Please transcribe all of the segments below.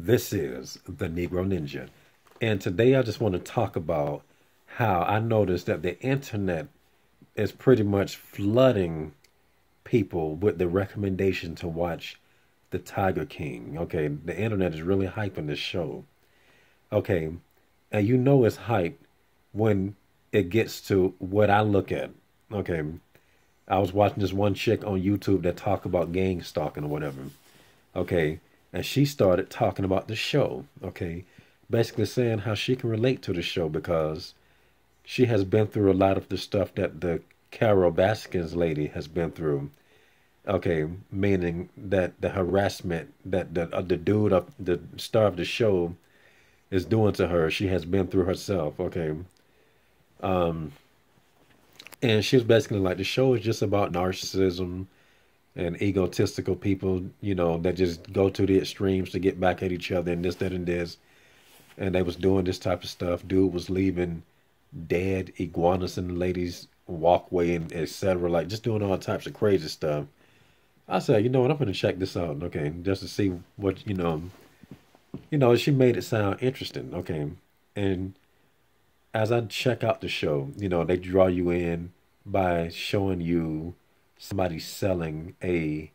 This is the Negro Ninja. And today I just want to talk about how I noticed that the internet is pretty much flooding people with the recommendation to watch The Tiger King. Okay, the internet is really hyping this show. Okay, and you know it's hype when it gets to what I look at. Okay, I was watching this one chick on YouTube that talk about gang stalking or whatever. Okay, and she started talking about the show. Okay, basically saying how she can relate to the show because she has been through a lot of the stuff that the Carole Baskins lady has been through. Okay, meaning that the harassment that the uh, the dude of the star of the show is doing to her, she has been through herself. Okay, um, and she was basically like the show is just about narcissism and egotistical people, you know, that just go to the extremes to get back at each other and this, that, and this. And they was doing this type of stuff. Dude was leaving dead iguanas in the ladies' walkway and etc. Like just doing all types of crazy stuff. I said, you know what, I'm gonna check this out, okay, just to see what you know. You know, she made it sound interesting, okay, and as I check out the show, you know, they draw you in by showing you somebody selling a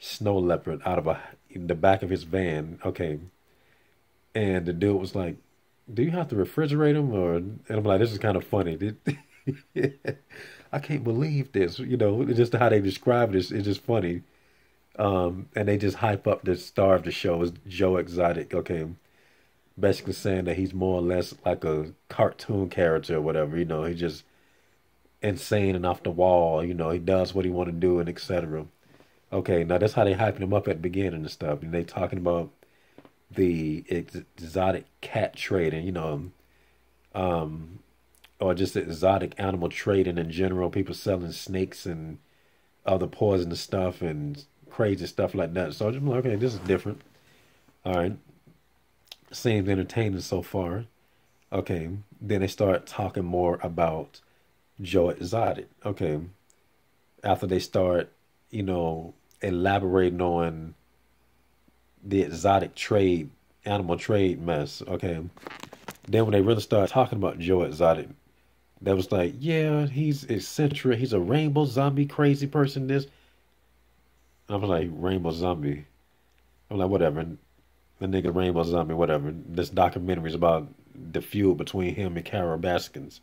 snow leopard out of a in the back of his van. Okay, and the dude was like, "Do you have to refrigerate them?" Or and I'm like, "This is kind of funny." I can't believe this. You know, just how they describe it is it's just funny. Um, and they just hype up the star of the show is Joe Exotic. Okay, basically saying that he's more or less like a cartoon character or whatever. You know, he just insane and off the wall. You know, he does what he want to do and etc. Okay, now that's how they hyping him up at the beginning and stuff. And they talking about the exotic cat trading. You know, um, or just exotic animal trading in general. People selling snakes and other poisonous stuff and crazy stuff like that. So I'm like, okay, this is different. All right seems entertaining so far. Okay, then they start talking more about Joe Exotic. Okay, after they start, you know, elaborating on the exotic trade, animal trade mess. Okay, then when they really start talking about Joe Exotic, that was like, yeah, he's eccentric. He's a rainbow zombie crazy person. This, I was like, rainbow zombie. I'm like, whatever the nigga Rainbow Zombie, whatever. This documentary is about the feud between him and Carole Baskins.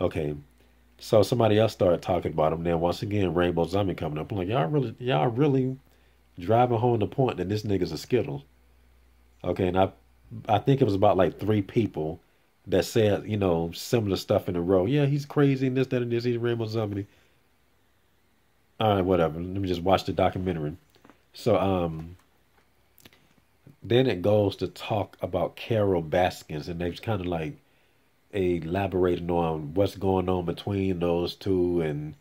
Okay. So somebody else started talking about him. Then once again, Rainbow Zombie coming up. I'm like, y'all really, y'all really driving home the point that this nigga's a skittle. Okay, and I, I think it was about like three people that said, you know, similar stuff in a row. Yeah, he's crazy and this, that, and this. He's Rainbow Zombie. All right, whatever. Let me just watch the documentary. So, um, then it goes to talk about Carole Baskins, and they've kind of like elaborating on what's going on between those two and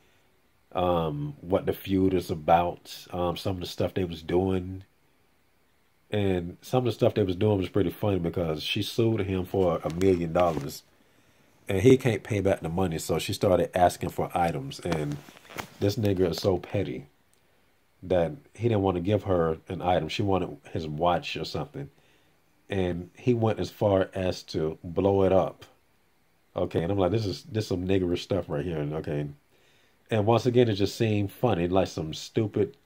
um, what the feud is about. Um, some of the stuff they was doing, and some of the stuff they was doing was pretty funny because she sued him for a million dollars, and he can't pay back the money. So she started asking for items, and this nigga is so petty that he didn't want to give her an item. She wanted his watch or something. And he went as far as to blow it up. Okay, and I'm like, this is this is some niggerish stuff right here. Okay. And once again it just seemed funny, like some stupid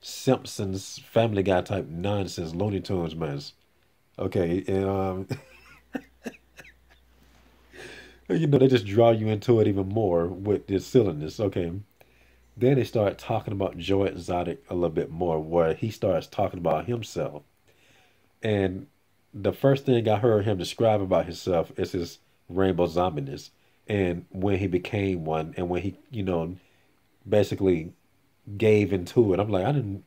Simpsons family guy type nonsense, Looney Tunes mess. Okay, and um you know, they just draw you into it even more with this silliness. Okay. Then they start talking about Joe Exotic a little bit more, where he starts talking about himself. And the first thing I heard him describe about himself is his rainbow zombiness and when he became one and when he, you know, basically gave into it. I'm like, I didn't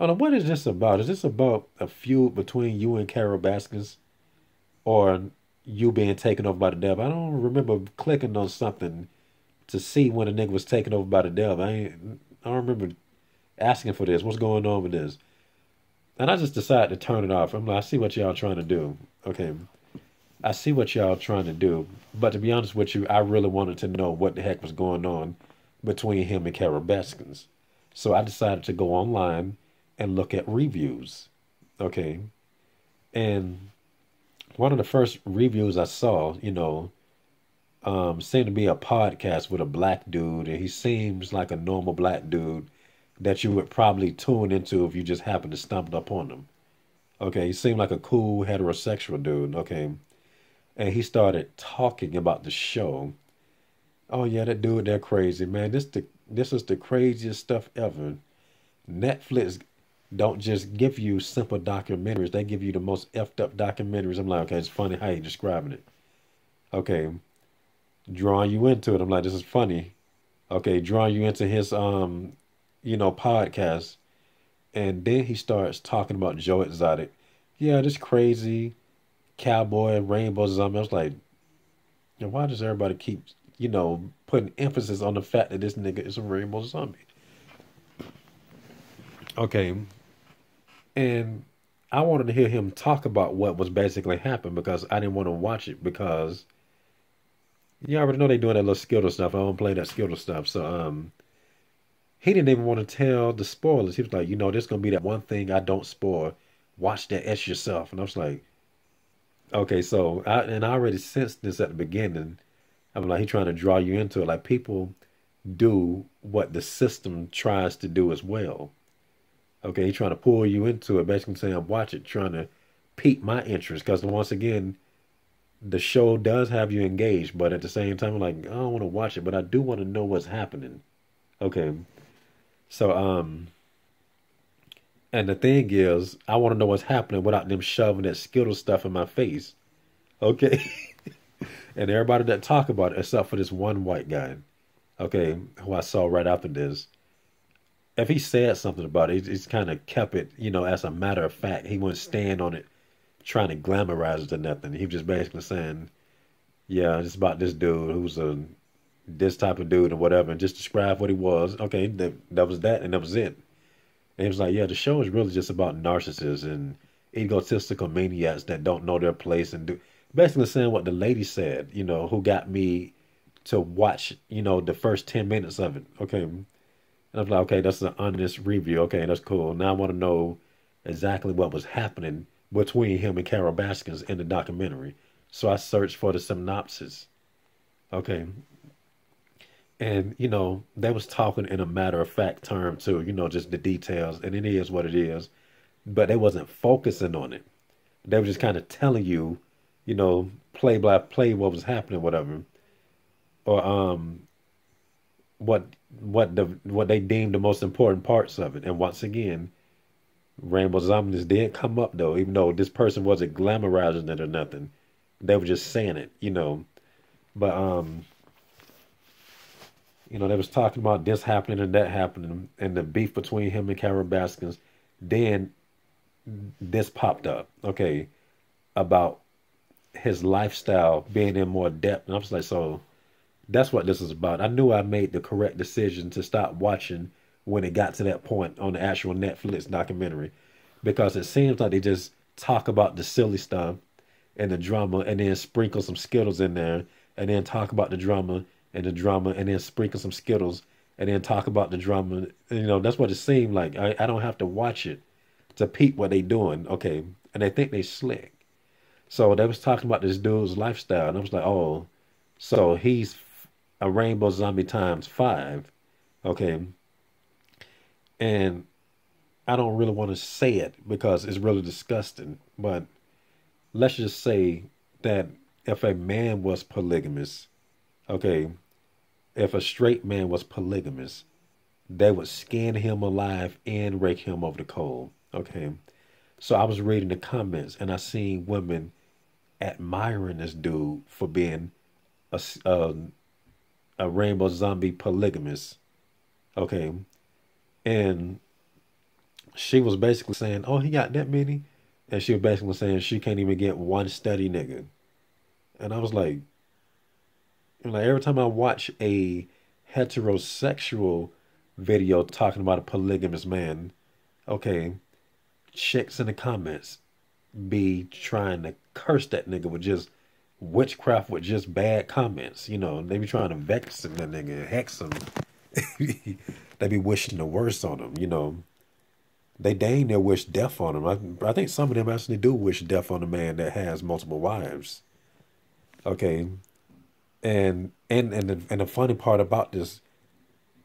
I don't know, what is this about? Is this about a feud between you and Carole Baskins? Or you being taken over by the devil? I don't remember clicking on something to see when a nigga was taken over by the devil. I ain't, I don't remember asking for this. What's going on with this? And I just decided to turn it off. I'm like, I see what y'all trying to do. Okay. I see what y'all trying to do. But to be honest with you, I really wanted to know what the heck was going on between him and Carole Baskins. So I decided to go online and look at reviews. Okay. And one of the first reviews I saw, you know, um, seemed to be a podcast with a black dude, and he seems like a normal black dude that you would probably tune into if you just happened to stumble upon him. Okay, he seemed like a cool heterosexual dude. Okay, and he started talking about the show. Oh yeah, that dude, they're crazy, man. This the this is the craziest stuff ever. Netflix don't just give you simple documentaries; they give you the most effed up documentaries. I'm like, okay, it's funny how you describing it. Okay, drawing you into it. I'm like, this is funny. Okay, drawing you into his um, you know, podcast, and then he starts talking about Joe Exotic. Yeah, this crazy cowboy rainbow zombie. I was like, why does everybody keep, you know, putting emphasis on the fact that this nigga is a rainbow zombie? Okay, and I wanted to hear him talk about what was basically happened because I didn't want to watch it because you already know they doing that little Skittle stuff. I don't play that Skittle stuff. So um he didn't even want to tell the spoilers. He was like, you know, there's gonna be that one thing I don't spoil. Watch that S yourself. And I was like, okay, so I and I already sensed this at the beginning. I'm like, he trying to draw you into it. Like people do what the system tries to do as well. Okay, he's trying to pull you into it, basically saying, watch it, trying to pique my interest. Because once again, the show does have you engaged, but at the same time, I'm like, I don't want to watch it, but I do want to know what's happening. Okay. So, um, and the thing is, I want to know what's happening without them shoving that Skittle stuff in my face. Okay. and everybody that talk about it, except for this one white guy, okay, who I saw right after this, if he said something about it, he's kind of kept it, you know, as a matter of fact. He wouldn't stand on it trying to glamorize it or nothing. He was just basically saying, yeah, it's about this dude who's a this type of dude or whatever, and just describe what he was. Okay, that, that was that, and that was it. And he was like, yeah, the show is really just about narcissists and egotistical maniacs that don't know their place and do basically saying what the lady said, you know, who got me to watch, you know, the first 10 minutes of it. Okay. And I was like, okay, that's an honest review. Okay, that's cool. Now I want to know exactly what was happening between him and Carole Baskins in the documentary. So I searched for the synopsis. Okay. And, you know, they was talking in a matter of fact term too, you know, just the details, and it is what it is. But they wasn't focusing on it. They were just kind of telling you, you know, play by play what was happening, whatever. Or um what what the what they deemed the most important parts of it. And once again, Rainbow Zombies did come up though, even though this person wasn't glamorizing it or nothing. They were just saying it, you know. But um you know, they was talking about this happening and that happening and the beef between him and Carole Baskins. Then this popped up, okay, about his lifestyle being in more depth. And I was like, so that's what this is about. I knew I made the correct decision to stop watching when it got to that point on the actual Netflix documentary because it seems like they just talk about the silly stuff and the drama and then sprinkle some Skittles in there and then talk about the drama and the drama and then sprinkle some Skittles and then talk about the drama. You know, that's what it seemed like. I, I don't have to watch it to peep what they doing. Okay. And they think they slick. So they was talking about this dude's lifestyle. And I was like, oh, so he's a rainbow zombie times five. Okay. And I don't really want to say it because it's really disgusting. But let's just say that if a man was polygamous, okay, if a straight man was polygamous, they would skin him alive and rake him over the coal. Okay. So I was reading the comments and I seen women admiring this dude for being a, a, a rainbow zombie polygamist. Okay. And she was basically saying, Oh, he got that many? And she was basically saying she can't even get one steady nigga. And I was like, like every time I watch a heterosexual video talking about a polygamous man, okay, chicks in the comments be trying to curse that nigga with just witchcraft with just bad comments. You know, they be trying to vex him, that nigga, hex him. they be wishing the worst on him, you know. they dang near wish death on him. I, I think some of them actually do wish death on a man that has multiple wives. Okay, and and and the, and the funny part about this,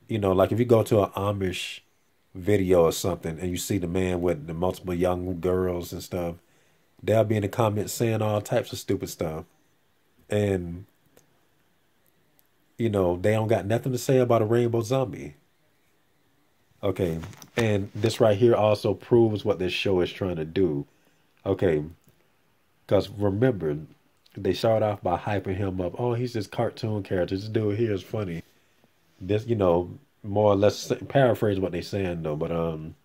you know, like if you go to an Amish video or something and you see the man with the multiple young girls and stuff, they'll be in the comments saying all types of stupid stuff, and you know they don't got nothing to say about a rainbow zombie. Okay, and this right here also proves what this show is trying to do. Okay, because remember, they start off by hyping him up. Oh, he's this cartoon character. This dude here is funny. This, you know, more or less paraphrase what they're saying though, but um,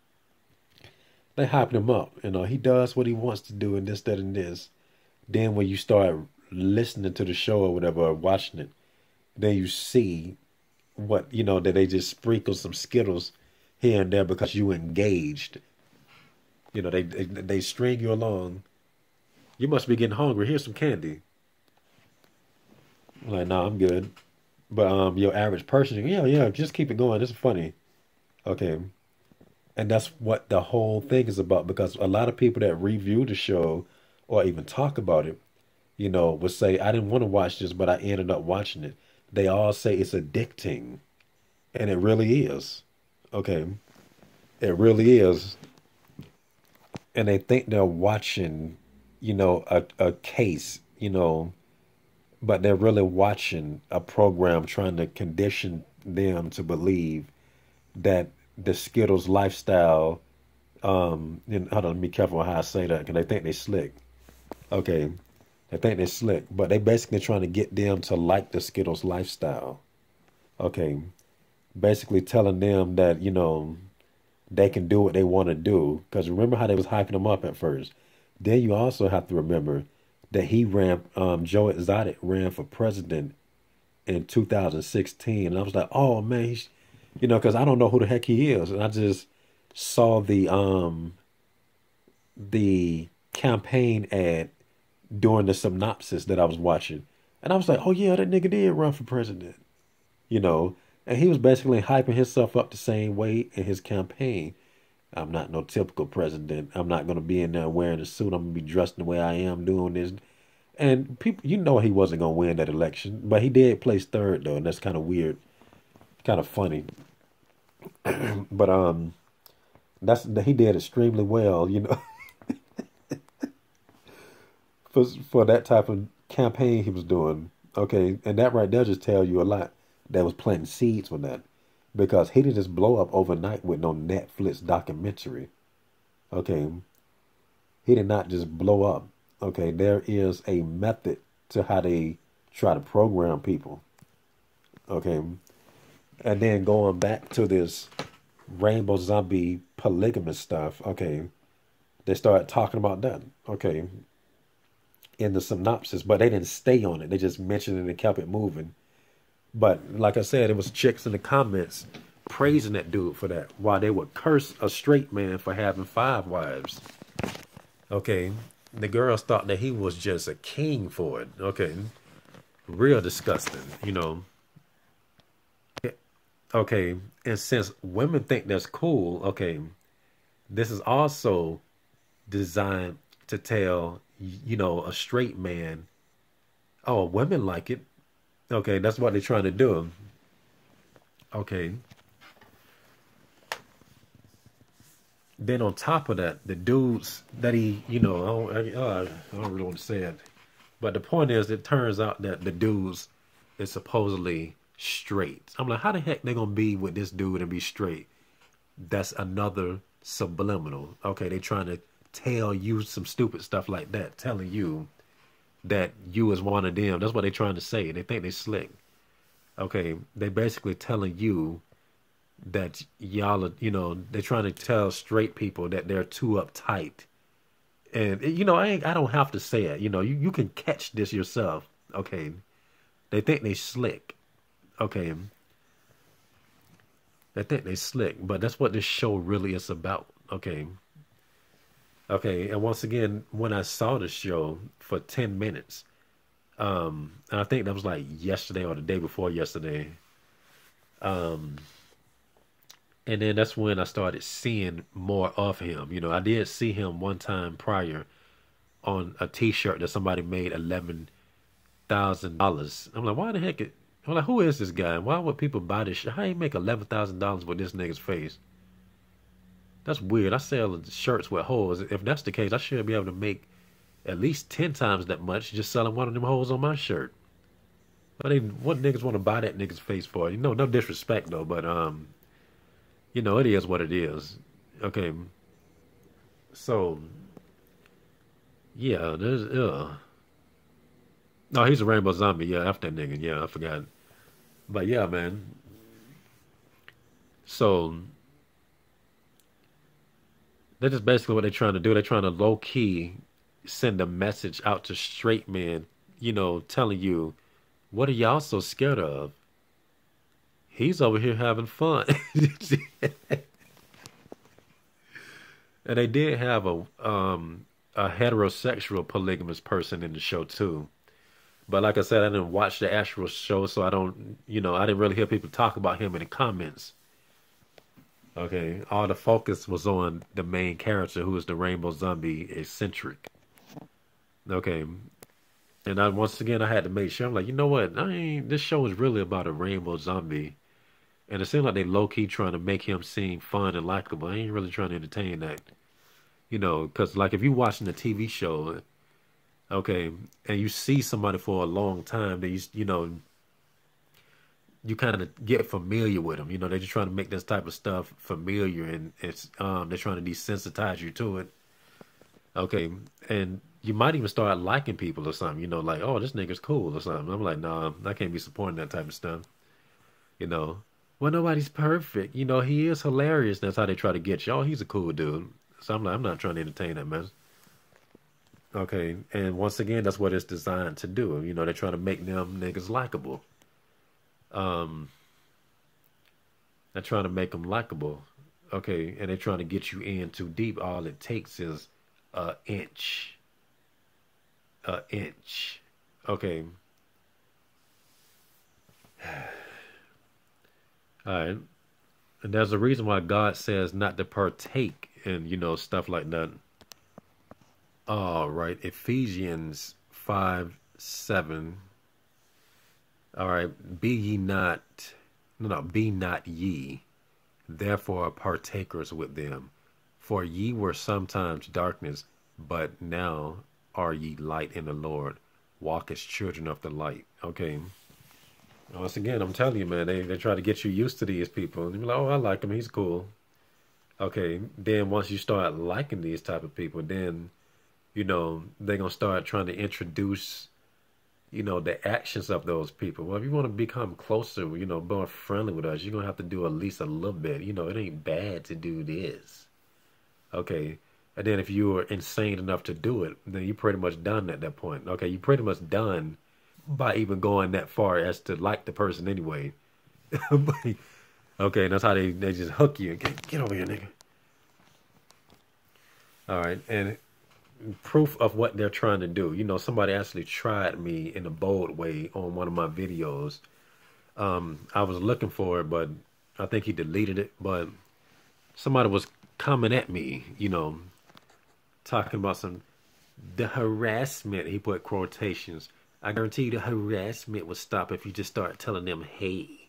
they hyping him up. You know, he does what he wants to do, and this, that, and this. Then when you start listening to the show or whatever, or watching it, then you see what you know that they just sprinkle some skittles here and there because you engaged. You know, they, they they string you along. You must be getting hungry. Here's some candy. I'm like, nah, I'm good. But um, your average person, yeah, yeah, just keep it going. It's funny. Okay. And that's what the whole thing is about because a lot of people that review the show or even talk about it, you know, would say, I didn't want to watch this, but I ended up watching it. They all say it's addicting. And it really is. Okay. It really is. And they think they're watching, you know, a, a case, you know, but they're really watching a program trying to condition them to believe that the Skittles lifestyle, um, and hold on, be careful how I say that because they think they slick. Okay. They think they're slick, but they basically trying to get them to like the Skittles lifestyle. Okay basically telling them that you know they can do what they want to do. Because remember how they was hyping them up at first. Then you also have to remember that he ran. Um, Joe Exotic ran for president in 2016, and I was like, oh man, you know, because I don't know who the heck he is, and I just saw the um the campaign ad during the synopsis that I was watching, and I was like, oh yeah, that nigga did run for president, you know. And he was basically hyping himself up the same way in his campaign. I'm not no typical president. I'm not going to be in there wearing a suit. I'm going to be dressed the way I am doing this. And people, you know, he wasn't going to win that election, but he did place third though, and that's kind of weird, kind of funny. but um, that's he did extremely well, you know, for for that type of campaign he was doing. Okay, and that right there just tell you a lot that was planting seeds for that because he didn't just blow up overnight with no Netflix documentary. Okay. He did not just blow up. Okay. There is a method to how they try to program people. Okay. And then going back to this rainbow zombie polygamous stuff. Okay. They started talking about that. Okay. In the synopsis, but they didn't stay on it. They just mentioned it and kept it moving. But like I said, it was chicks in the comments praising that dude for that, while they would curse a straight man for having five wives. Okay, the girls thought that he was just a king for it. Okay, real disgusting, you know. Okay, and since women think that's cool, okay, this is also designed to tell, you know, a straight man, oh, women like it. Okay, that's what they're trying to do. Okay. Then on top of that, the dudes that he, you know, I don't, I, uh, I don't really want to say it, but the point is, it turns out that the dudes is supposedly straight. I'm like, how the heck they gonna be with this dude and be straight? That's another subliminal. Okay, they trying to tell you some stupid stuff like that, telling you that you is one of them. That's what they're trying to say. They think they slick. Okay, they're basically telling you that y'all are, you know, they're trying to tell straight people that they're too uptight. And you know, I ain't, I don't have to say it. You know, you, you can catch this yourself. Okay, they think they slick. Okay, they think they slick, but that's what this show really is about. Okay, Okay, and once again, when I saw the show for ten minutes, um, I think that was like yesterday or the day before yesterday. Um, And then that's when I started seeing more of him. You know, I did see him one time prior on a T-shirt that somebody made eleven thousand dollars. I'm like, why the heck? It, I'm like, who is this guy? Why would people buy this? Shit? How you make eleven thousand dollars with this nigga's face? That's weird. I sell shirts with holes. If that's the case, I should be able to make at least ten times that much just selling one of them holes on my shirt. But they, what niggas want to buy that nigga's face for? You know, no disrespect though, but um, you know, it is what it is. Okay. So, yeah, there's uh. No, he's a rainbow zombie. Yeah, after that nigga. Yeah, I forgot. But yeah, man. So that's just basically what they're trying to do. They're trying to low key send a message out to straight men, you know, telling you, what are y'all so scared of? He's over here having fun. and they did have a um a heterosexual polygamous person in the show too. But like I said, I didn't watch the actual show, so I don't, you know, I didn't really hear people talk about him in the comments. Okay, all the focus was on the main character, who is the Rainbow Zombie eccentric. Okay, and I once again I had to make sure I'm like, you know what? I ain't. This show is really about a Rainbow Zombie, and it seems like they low key trying to make him seem fun and likable. I ain't really trying to entertain that, you know, because like if you're watching a TV show, okay, and you see somebody for a long time, then you you know you kind of get familiar with them. You know, they're just trying to make this type of stuff familiar, and it's um they're trying to desensitize you to it. Okay, and you might even start liking people or something. You know, like oh this nigga's cool or something. I'm like, nah, I can't be supporting that type of stuff. You know, well nobody's perfect. You know, he is hilarious. That's how they try to get y'all. he's a cool dude. So I'm like, I'm not trying to entertain that man. Okay, and once again, that's what it's designed to do. You know, they're trying to make them niggas likable. Um, they're trying to make them likable. Okay, and they're trying to get you in too deep. All it takes is a inch. A inch. Okay. All right. And there's a reason why God says not to partake in, you know, stuff like that. All right. Ephesians 5 7 all right, be ye not, no, no, be not ye, therefore partakers with them. For ye were sometimes darkness, but now are ye light in the Lord. Walk as children of the light. Okay. Once again, I'm telling you, man, they, they try to get you used to these people. And you're like, oh, I like him. He's cool. Okay. Then once you start liking these type of people, then, you know, they're going to start trying to introduce you know, the actions of those people. Well, if you want to become closer, you know, more friendly with us, you're going to have to do at least a little bit. You know, it ain't bad to do this. Okay. And then if you are insane enough to do it, then you're pretty much done at that point. Okay. You're pretty much done by even going that far as to like the person anyway. okay. And that's how they, they just hook you. Get, get over here, nigga. All right. And proof of what they're trying to do. You know, somebody actually tried me in a bold way on one of my videos. Um, I was looking for it, but I think he deleted it. But somebody was coming at me, you know, talking about some the harassment. He put quotations. I guarantee you the harassment will stop if you just start telling them, hey.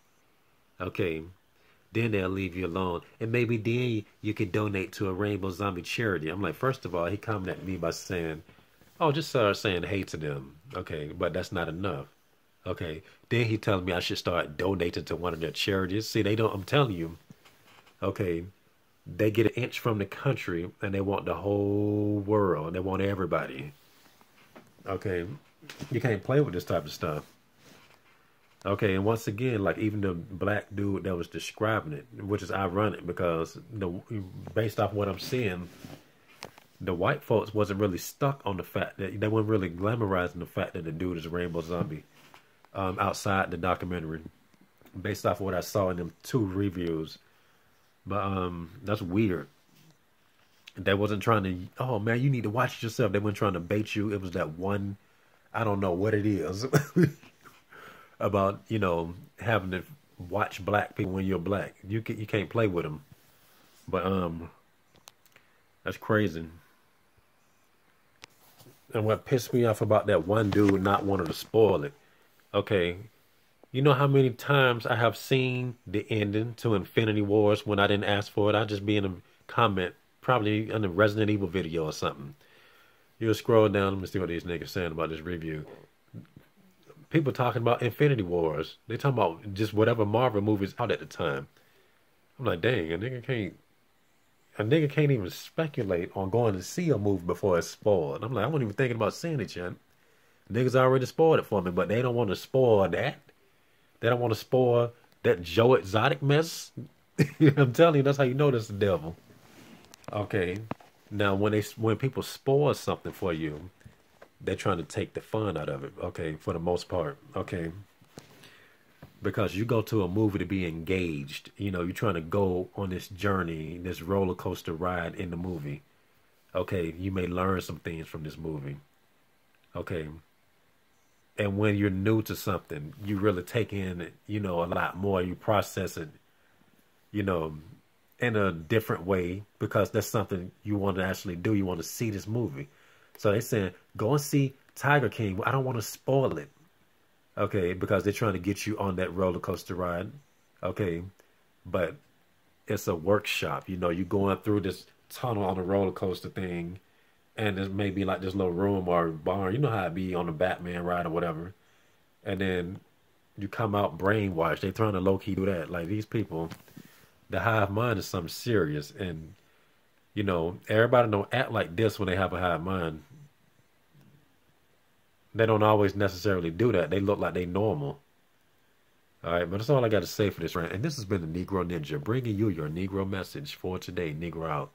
Okay, then they'll leave you alone. And maybe then you can donate to a Rainbow Zombie charity. I'm like, first of all, he commented at me by saying, oh, just start saying hey to them. Okay, but that's not enough. Okay, then he telling me I should start donating to one of their charities. See, they don't, I'm telling you, okay, they get an inch from the country and they want the whole world. They want everybody. Okay, you can't play with this type of stuff. Okay, and once again, like even the black dude that was describing it, which is ironic because the based off what I'm seeing, the white folks wasn't really stuck on the fact that they weren't really glamorizing the fact that the dude is a rainbow zombie um, outside the documentary, based off of what I saw in them two reviews. But um, that's weird. They wasn't trying to. Oh man, you need to watch yourself. They weren't trying to bait you. It was that one. I don't know what it is. about you know having to watch black people when you're black. You can, you can't play with them. But um, that's crazy. And what pissed me off about that one dude not wanting to spoil it. Okay, you know how many times I have seen the ending to Infinity Wars when I didn't ask for it? I just be in a comment, probably in a Resident Evil video or something. You'll scroll down and see what these niggas saying about this review. People talking about Infinity Wars. They talking about just whatever Marvel movies out at the time. I'm like, dang, a nigga can't a nigga can't even speculate on going to see a movie before it's spoiled. I'm like, I wasn't even thinking about seeing it yet. Niggas already spoiled it for me, but they don't want to spoil that. They don't want to spoil that Joe Exotic mess. I'm telling you, that's how you know that's the devil. Okay. Now when they when people spoil something for you, they're trying to take the fun out of it. Okay, for the most part. Okay because you go to a movie to be engaged. You know, you're trying to go on this journey, this roller coaster ride in the movie. Okay, you may learn some things from this movie. Okay. And when you're new to something, you really take in, you know, a lot more. You process it, you know, in a different way because that's something you want to actually do. You want to see this movie. So they saying, go and see Tiger King. I don't want to spoil it. Okay, because they're trying to get you on that roller coaster ride. Okay, but it's a workshop. You know, you're going through this tunnel on a roller coaster thing, and there's maybe like this little room or barn. You know how it be on a Batman ride or whatever, and then you come out brainwashed. They're trying to low key do that. Like these people, the hive mind is something serious, and you know everybody don't act like this when they have a hive mind they don't always necessarily do that. They look like they normal. All right, but that's all I got to say for this rant. And this has been the Negro Ninja bringing you your Negro message for today. Negro out.